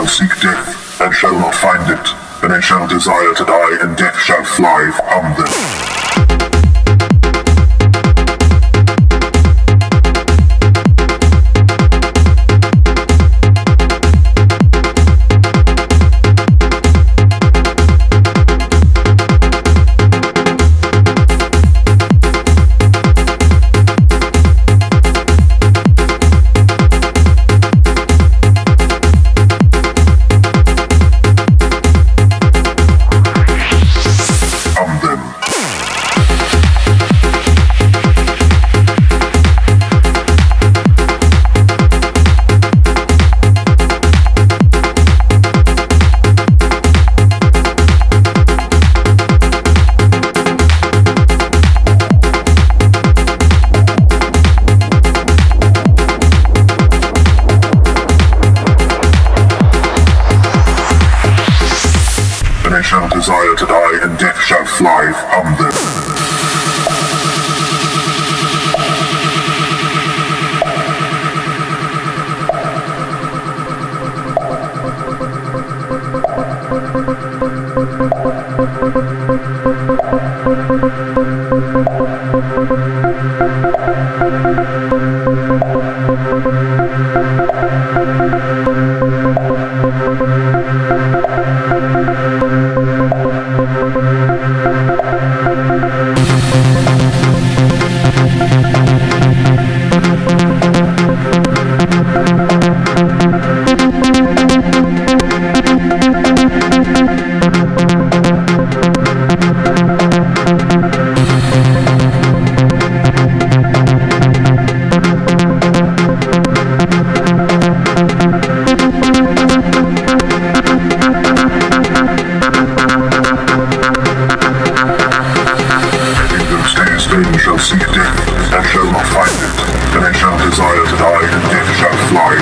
shall seek death, and shall not find it. And it shall desire to die, and death shall fly from them. Desire to die, and death shall fly from them. Those shall seek death, and shall not find it. Then they shall desire to die, and death shall fly